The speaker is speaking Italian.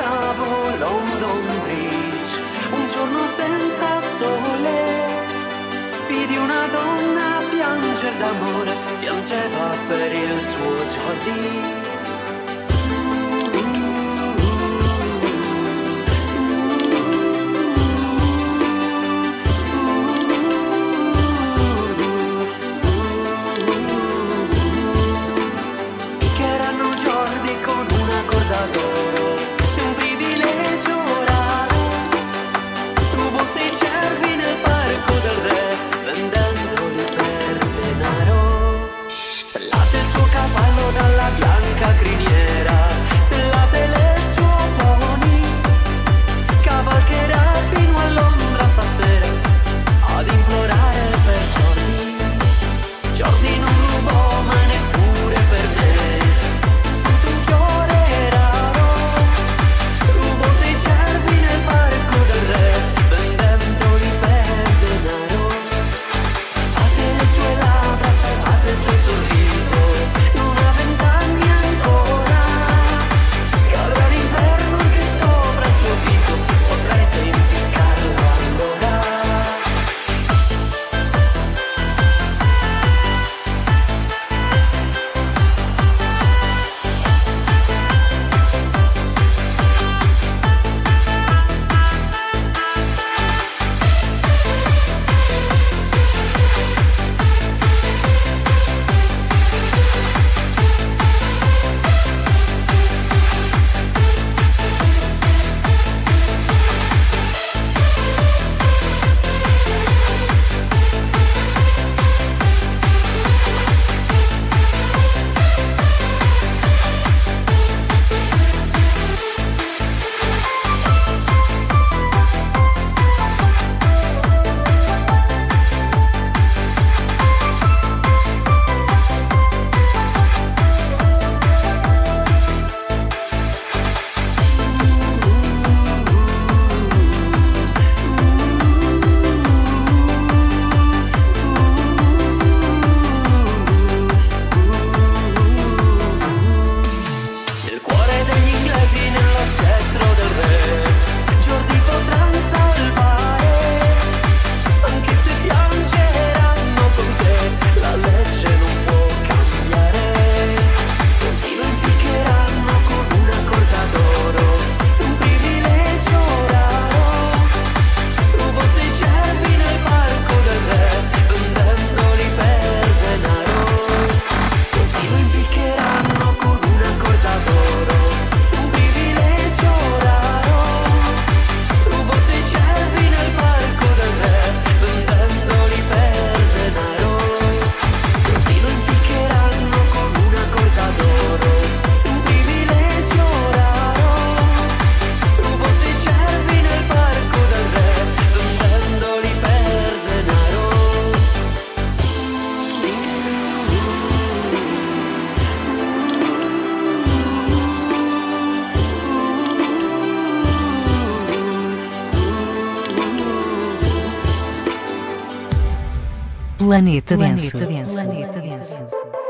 pensavo London Bridge, un giorno senza sole, vidi una donna piangere d'amore, piangeva per il suo giardino. Bianca Planeta Denso. Planeta Denso. Denso.